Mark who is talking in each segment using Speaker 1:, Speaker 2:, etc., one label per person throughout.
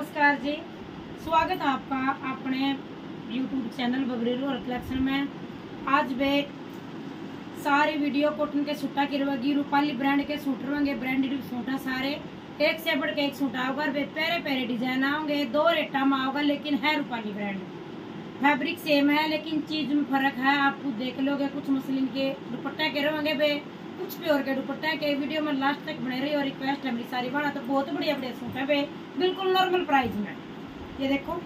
Speaker 1: नमस्कार जी। स्वागत है आपका अपने यूट्यूब चैनल बबरेलू और कलेक्शन में। आज वे सारी वीडियो कॉटन के सूटा की रहेगी रूपाली ब्रांड के सूट रहेंगे ब्रांडेड सूटा सारे। एक से बढ़ के एक सूट आओगे वे प्यारे प्यारे डिज़ाइन आओगे दो रेटा में आओगा लेकिन है रूपाली ब्रांड। फैब्रिक सेम है, लेकिन चीज़ में फ़र्क है, आप खुद देख लोगे, कुछ मुस्लिम के दुपट्टा के रहेंगे वे कुछ भी और के दुपट्टा के वीडियो में लास्ट तक बने रही और रिक्वेस्ट है मेरी सारी बड़ा तो बहुत बढ़िया बढ़िया सूट है वे बिल्कुल नॉर्मल प्राइस में। ये देखो,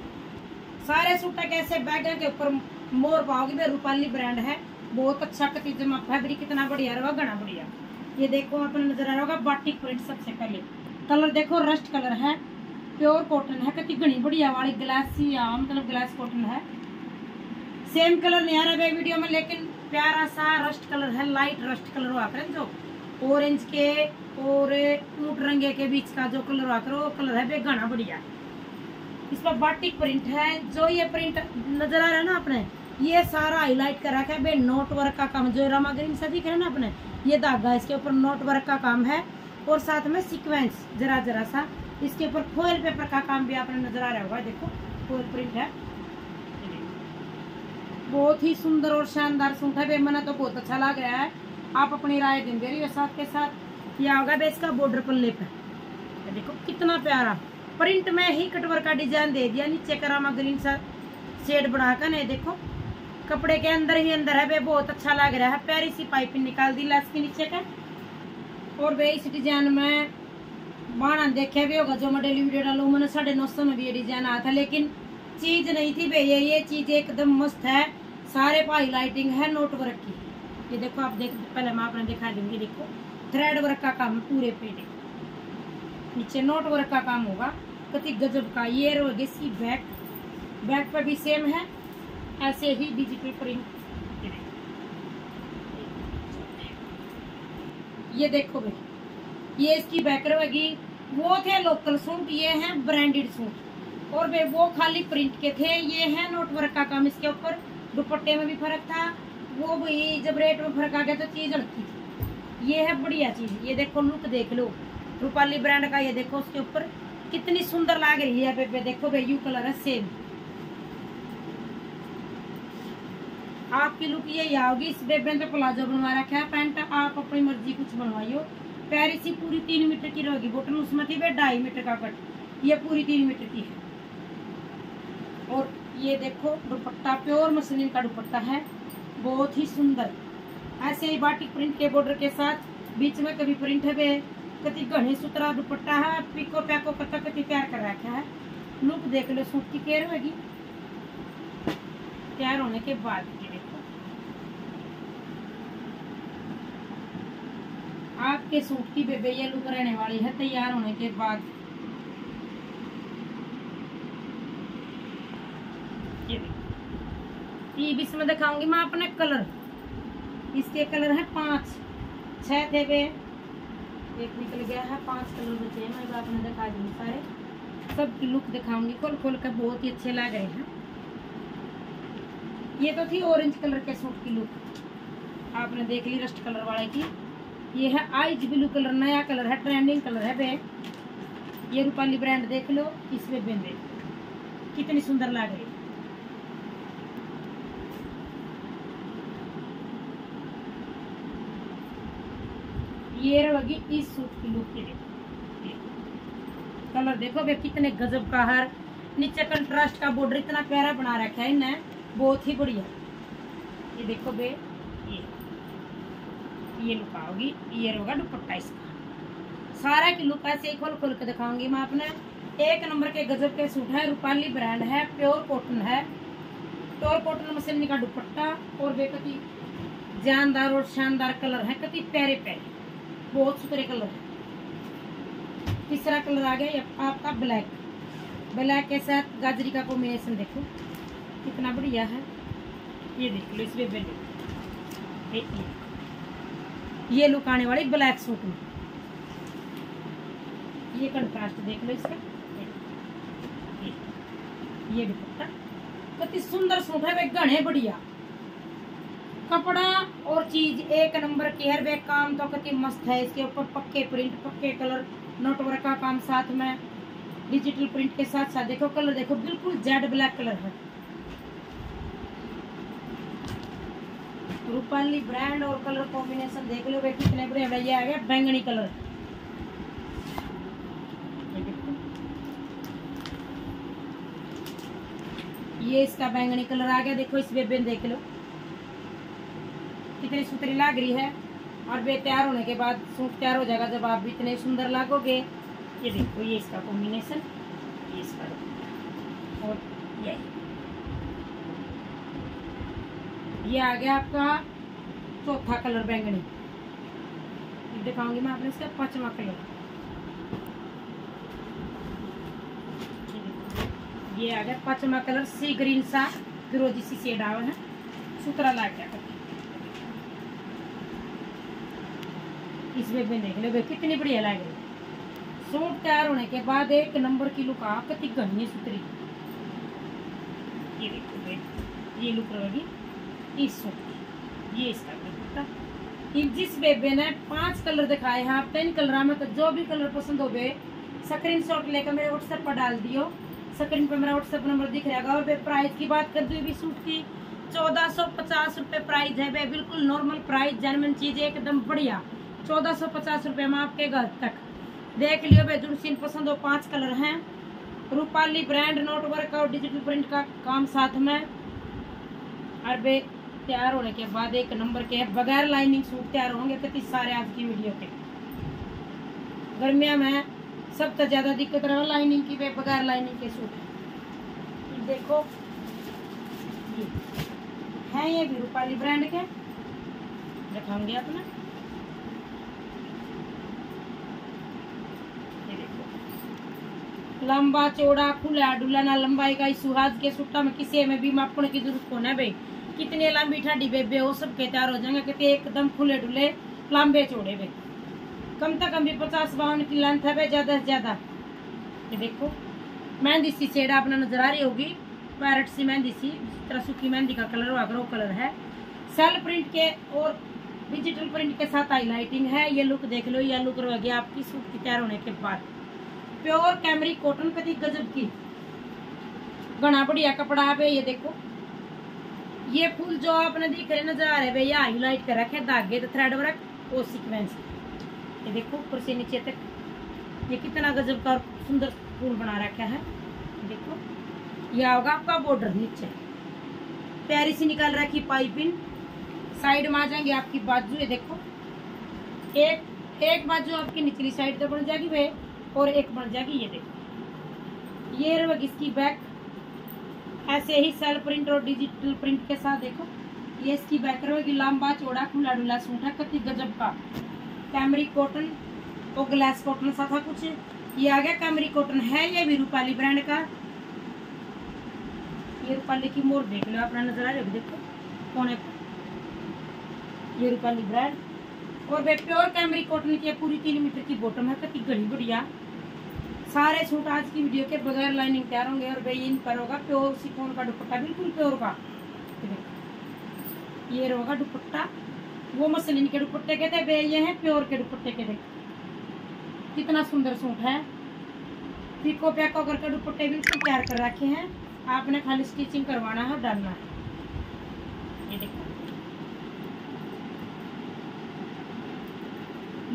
Speaker 1: सारे सूट है कैसे बैग के ऊपर मोर पाओगे वे रूपाली ब्रांड है। बहुत अच्छा कति जमा फैब्रिक कितना बढ़िया रहा घना बढ़िया। ये देखो अपने नज़र आ रहा होगा बाटिक प्रिंट सबसे पहले। कलर देखो रस्ट कलर है प्योर कॉटन है, कति घनी बढ़िया वाली ग्लासी मतलब ग्लास कॉटन है। सेम कलर नहीं आ रहा है वीडियो में, लेकिन प्यारा सा रस्ट कलर है लाइट रस्ट कलर हुआ करें जो। ऑरेंज के और ऊट रंगे के बीच का जो कलर हुआ करे वो कलर है घना बढ़िया। इस पर बाटिक प्रिंट है, जो ये प्रिंट नज़र आ रहा है ना अपने, ये सारा हाईलाइट कर रखा है बे नोट वर्क का काम, जो रामा ग्रीन सा दिख रहा है ना अपने, ये धागा, इसके ऊपर नोट वर्क का काम है। और साथ में सीक्वेंस जरा जरा सा, इसके ऊपर फोयल पेपर का काम भी आपने नज़र आ रहा होगा, देखो फोयल प्रिंट है। बहुत ही सुंदर और शानदार सूट है। मैंने तो बहुत अच्छा लग रहा है। आप अपनी राय देंगे रही साथ के साथ ये होगा बे इसका बॉर्डर पल्ले पर देखो, कितना प्यारा। प्रिंट में ही कटवर का डिज़ाइन दे दिया, नीचे करामा ग्रीन सा शेड बढ़ाकर। नहीं देखो, कपड़े के अंदर ही अंदर है। वे बहुत अच्छा लग रहा है। प्यारी सी पाइपिंग निकाल दी लास्ट के नीचे का। और वे इस डिज़ाइन में बाणा देखे भी होगा, जो मैं डेली वीडियो डालू, मैंने साढ़े नौ सौ में भी ये डिज़ाइन आया था। लेकिन चीज़ नहीं थी भैया ये चीज़ एकदम मस्त है। सारे पाई लाइटिंग है, नोट वर्क की। ये देखो, आप देख, पहले मैं आपने दिखा दूँगी, देखो। थ्रेड वर्क का काम पूरे पे देखो नीचे नोट वर्क का काम होगा। कति गजब का, ये रोगे सी बैक बैक पर भी सेम है। ऐसे ही डिजिटल प्रिंट ये देखो भाई, ये इसकी बैक रहेगी वो थे लोकल सूट ये हैं ब्रांडेड सूट और वे वो खाली प्रिंट के थे। ये है नोट वर्क का काम इसके ऊपर। दुपट्टे में भी फ़र्क था वो भी जब रेट में फ़र्क आ गया तो चीज़ अड़ती थी। ये है बढ़िया चीज़ ये देखो लुक देख लो। रूपाली ब्रांड का ये देखो उसके ऊपर कितनी सुंदर लग रही है पे, पे देखो भाई यू कलर है सेम आपकी लुक ये आओगी इस बेबे ने प्लाजो बनवा रखा है पैंट आप अपनी मर्ज़ी कुछ बनवाइयो। पैरी सी पूरी तीन मीटर की रहेगी बोटन उसमें थी ढाई मीटर का कट ये पूरी तीन मीटर की है। और ये देखो, दुपट्टा, प्योर मसलिन का दुपट्टा है। बहुत ही सुंदर। ऐसे ही बाटिक प्रिंट के बॉर्डर के साथ बीच में कभी प्रिंट है कति घने सुतरा दुपट्टा है। पिको पैको कता कति तैयार कर रखा है। लुक देख लो, सूट की केयर होगी। तैयार होने के बाद ये देखो। आपके सूट की बेबे ये लुक रहने वाली है। तैयार होने के बाद ये इसमें दिखाऊँगी मैं अपने कलर। इसके कलर है पाँच। छह थे वे। एक निकल गया है, पाँच कलर बचे हैं। मैं आपने दिखा दूँगी सारे। सब की लुक दिखाऊँगी। खोल खोल कर बहुत ही अच्छे लग रहे हैं। ये तो थी ऑरेंज कलर के सूट की लुक आपने देख ली रस्ट कलर वाले की। ये है आइज़ ब्लू कलर नया कलर है ट्रेंडिंग कलर है बे ये रूपाली ब्रांड देख लो, इसमें बेंदे। कितनी सुंदर लग रही। ये रहेगी इस सूट की लुक के कलर देखो भाई कितने गजब का हर। नीचे कंट्रास्ट का बॉर्डर इतना प्यारा बना रखा है इन्हें। बहुत ही बढ़िया। ये देखो बे, ये। ये लुक आओगी ये रहेगा दुपट्टा इसका। सारा की लुक ऐसे ही खोल खोल के दिखाऊँगी मैं अपने एक नंबर के गजब के सूट है, रूपाली ब्रांड है प्योर कॉटन है। प्योर कॉटन मशीन का दुपट्टा और वे कति जानदार और शानदार कलर है, कति प्यारे प्यारे बहुत सुथरे कलर। तीसरा कलर आ गया आपका ब्लैक ब्लैक के साथ गाजरी का कॉम्बिनेशन देखो। कितना बढ़िया है। ये देख लो, इसमें बेले ये लुक आने वाली ब्लैक सूट में। ये कंट्रास्ट देख लो इसका। ये दुपट्टा। कितनी सुंदर सूट है वे घने बढ़िया। कपड़ा और चीज़, एक नंबर की हर वे काम तो कितनी मस्त है। इसके ऊपर पक्के प्रिंट पक्के कलर नोटवर्क का काम साथ में। डिजिटल प्रिंट के साथ साथ देखो कलर देखो, बिल्कुल जेड ब्लैक कलर है। रूपाली ब्रांड और कलर कॉम्बिनेशन देख लो भाई कितने बड़े ये आ गया बैंगनी कलर ये इसका बैंगनी कलर आ गया, देखो इस बेबे देख लो। कितनी सुथरी लग रही है और वे तैयार होने के बाद सूट तैयार हो जाएगा जब आप इतने सुंदर लागोगे। ये देखो, ये इसका कॉम्बिनेशन ये इसका और ये ये आ गया आपका चौथा कलर बैंगनी। दिखाऊँगी मैं आपने इसका पांचवा कलर ये आ गया पांचवा कलर सी ग्रीन सा, फिरोजी सी शेड आवा है सुतरा ला गया। इसमें भी देख लो कितनी बढ़िया लग रही सूट तैयार होने के बाद एक नंबर की लुक आ कति घनी सुतरी ये देखो ये लुक रहेगी इस सूट ये इसका जिस बेबे ने पाँच कलर दिखाए हैं, आप तीन कलर में तो जो भी कलर पसंद हो गए स्क्रीन शॉट लेकर मेरे व्हाट्सएप पर डाल दियो। स्क्रीन पर मेरा व्हाट्सएप नंबर दिख रहेगा और प्राइस की बात कर दो भी सूट की, चौदह सौ पचास रुपये प्राइस है भाई, बिल्कुल नॉर्मल प्राइस जर्मन चीज़ है, एकदम बढ़िया। चौदह सौ पचास रुपये में आपके घर तक। देख लियो भाई जुड़सीन पसंद हो, पाँच कलर हैं। रूपाली ब्रांड नोट वर्क और डिजिटल प्रिंट का काम साथ में। और वे तैयार होने के बाद एक नंबर के बगैर लाइनिंग सूट तैयार होंगे कितनी सारे आज की वीडियो के। गर्मिया में सबसे ज़्यादा दिक्कत रहा लाइनिंग की बगैर लाइनिंग के सूट। देखो। है ये भी रूपाली ब्रांड के। दिखाऊँगे अपना। लंबा चौड़ा, खुला डुला ना लंबाई का सुहाज के सुट्टा में किसी में भी मापने की ज़रूरत को है भाई कितने लंबी ठाडी बेबे हो सब के तैयार हो जाएँगे कितने एकदम खुले, डुले, लंबे चौड़े बे। कम से कम भी पचास बावन की लेंथ है ज़्यादा से ज़्यादा। देखो, मेहंदी सी शेड अपना नज़र आ रही होगी। पैरट सी मेहंदी सी, जिस तरह सूखी मेहंदी का कलर हुआ वो कलर है। सेल प्रिंट के और डिजिटल प्रिंट के साथ हाईलाइटिंग है। ये लुक देख लो, ये लुक रहेगी आपकी सूट की तैयार होने के बाद। प्योर कैमरी कॉटन कदी गजब की। घना बढ़िया कपड़ा है ये देखो। ये फूल जो आपने दिख रहे नज़र आ रहे भैया हाईलाइट कर रखे धागे तो थ्रेड वर्क और सीक्वेंस ये देखो, ऊपर से नीचे तक। ये कितना गजब का सुंदर फूल बना रखा है। देखो यह होगा आपका बॉर्डर नीचे। प्यारी सी निकाल रखी पाइपिंग साइड में आ जाएँगे आपकी बाजू, ये देखो। एक एक बाजू आपकी निचली साइड तो बन जाएगी वे और एक बन जाएगी, ये देखो। ये रहा इसकी बैक ऐसे ही सेल प्रिंट और डिजिटल प्रिंट के साथ देखो। ये इसकी बैक रहेगी लंबा, चौड़ा, खुला, डुला सूट है, कति गजब का। कैमरी कॉटन और ग्लास कॉटन सा था कुछ। ये आ गया कैमरी कॉटन है, ये भी रूपाली ब्रांड का। ये रूपाली की मोर देख लो, अपना नज़र आ रहा देखो, कोने ये रूपाली ब्रांड और वे प्योर कैमरी कॉटन की पूरी तीन मीटर की बॉटम है, कति घड़ी बढ़िया सारे सूट आज की वीडियो के बगैर लाइनिंग तैयार होंगे और भाई इन पर होगा प्योर सिकोन का दुपट्टा, बिल्कुल प्योर का। ये होगा दुपट्टा। वो मसलिन के दुपट्टे के थे ये हैं प्योर के दुपट्टे के थे। कितना सुंदर सूट है। पिको पैको करके दुपट्टे बिल्कुल तैयार कर रखे हैं। आपने खाली स्टिचिंग करवाना है डालना है। ये देखो।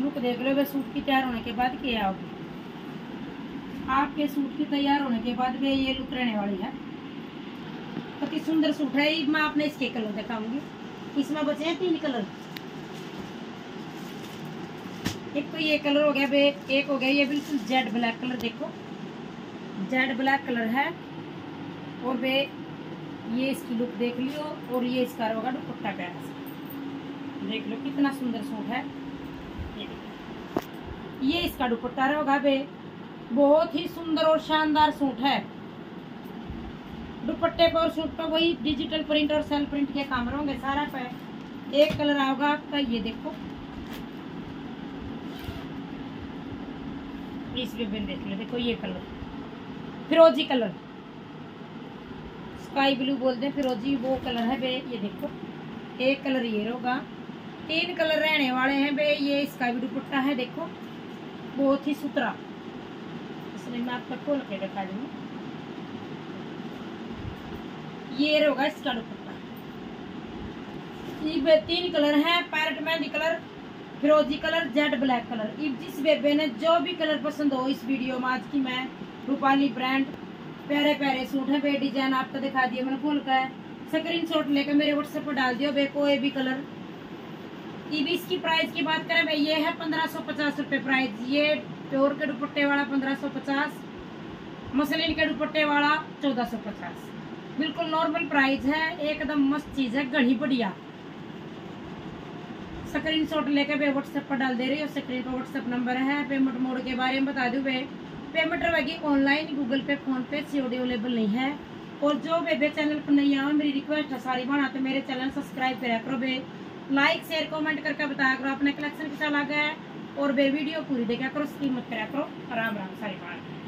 Speaker 1: लुक देख लो वे सूट की तैयार होने के बाद क्या होगी। आपके सूट की तैयार होने के बाद भी ये लुक रहने वाली है। अति सुंदर सूट है मैं आपने इसके कलर दिखाऊँगी। इसमें बचे हैं तीन कलर। एक तो ये कलर हो गया बे एक हो गया ये बिल्कुल जेड ब्लैक कलर देखो। जेड ब्लैक कलर है और बे ये इसकी लुक देख लियो और ये इसका होगा दुपट्टा प्यारा देख लो कितना सुंदर सूट है। ये, ये इसका दुपट्टा होगा बे बहुत ही सुंदर और शानदार सूट है। दुपट्टे पर सूट पर वही डिजिटल प्रिंट और सेल प्रिंट के काम रहोगे सारा पे एक कलर आओगा आपका, ये देखो। इस रिबन देख लो, देखो ये कलर फिरोजी कलर स्काई ब्लू बोलते हैं, फिरोजी वो कलर है बे, ये देखो। एक कलर ये होगा। तीन कलर रहने वाले हैं बे, ये स्काई ब्लू दुपट्टा है, देखो। बहुत ही सुथरा। इसलिए मैं आपको खोल के दिखा दूँगी ये होगा इसका दुपट्टा। ये तीन कलर हैं, पैरट मेहंदी कलर, फिरोजी कलर, जेड ब्लैक कलर। जिस बेबे ने जो भी कलर पसंद हो इस वीडियो में, आज की मैं, रूपाली ब्रांड, प्यारे प्यारे सूट है, बे डिज़ाइन आपको दिखा दिया मैंने खोल का है स्क्रीन शॉट लेकर मेरे व्हाट्सएप पर डाल दियो, बे कोई भी कलर। ये भी इसकी प्राइस की बात करें भाई ये है पंद्रह सौ पचास रुपये प्राइस ये प्योर के दुपट्टे वाला पंद्रह सौ पचास मसलिन के दुपट्टे वाला चौदह सौ पचास। बिल्कुल नॉर्मल प्राइस है, एकदम मस्त चीज़ है, गढ़ी बढ़िया। स्क्रीन शॉट लेकर वे व्हाट्सएप पर डाल दे रही हूँ स्क्रीन का व्हाट्सएप नंबर है पेमेंट मोड के बारे में बता दूँ वे पेमेंट रहेगी online Google Pay PhonePe COD available नहीं है। और जो बेबे चैनल पर नहीं आया मेरी रिक्वेस्ट है सारी बना तो मेरे चैनल सब्सक्राइब करा करो बे। लाइक शेयर कमेंट करके बताया करो, अपने कलेक्शन कैसा लगा है और वे वीडियो पूरी देखा करो स्कीमत करा करो। आराम आराम सारी बात